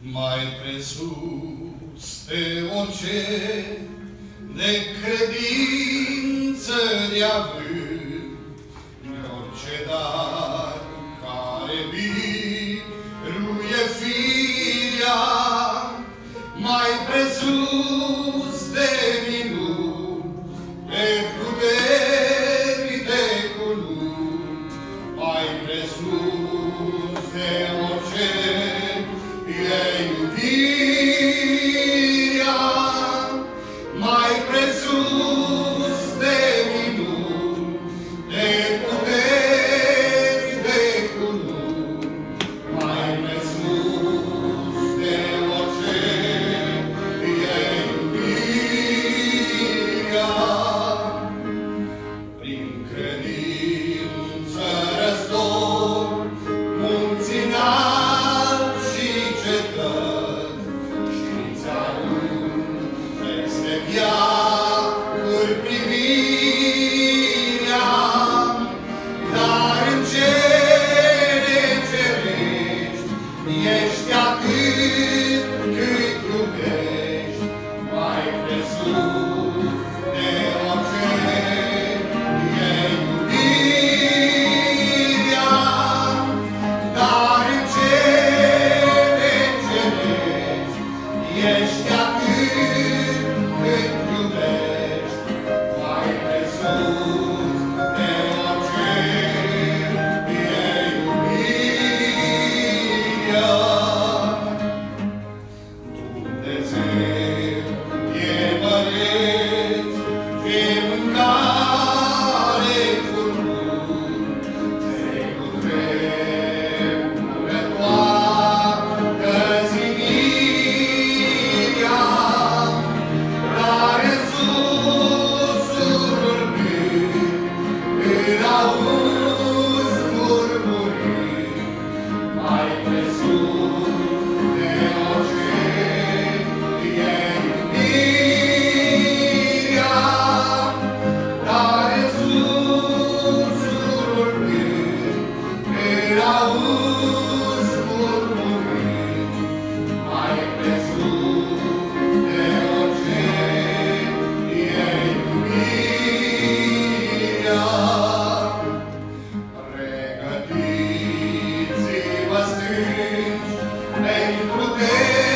mai presus de orice, de credință de avânt, mai day.